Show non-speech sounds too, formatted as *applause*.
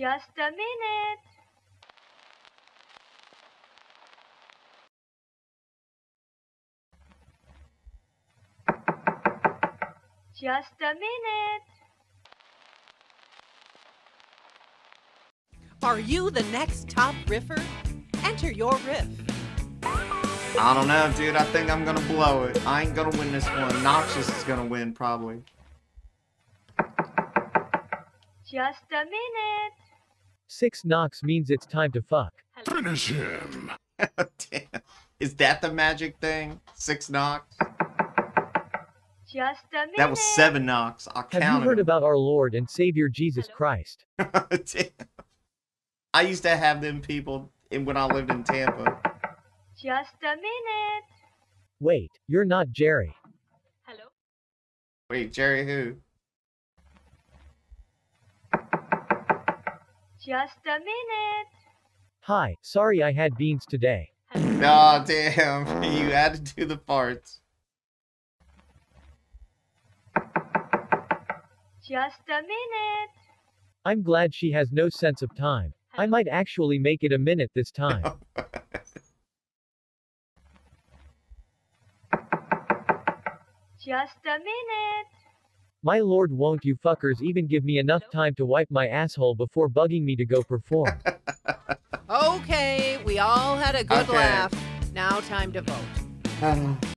Just a minute. Just a minute. Are you the next top riffer? Enter your riff. I don't know, dude. I think I'm gonna blow it. I ain't gonna win this one. Noxious is gonna win, probably. Just a minute. Six knocks means it's time to fuck. Finish him. *laughs* Damn. Is that the magic thing? Six knocks? Just a minute. That was seven knocks. I Have you heard about our Lord and Savior Jesus Christ? *laughs* Damn. I used to have them people in, when I lived in Tampa. Just a minute. Wait, you're not Jerry. Hello? Wait, Jerry who? Just a minute. Hi, sorry I had beans today. *laughs* Oh, damn. *laughs* You had to do the parts. Just a minute. I'm glad she has no sense of time. I might actually make it a minute this time. *laughs* Just a minute. My lord won't you fuckers even give me enough time to wipe my asshole before bugging me to go perform. *laughs* Okay, we all had a good Okay. laugh. Now time to vote. Um,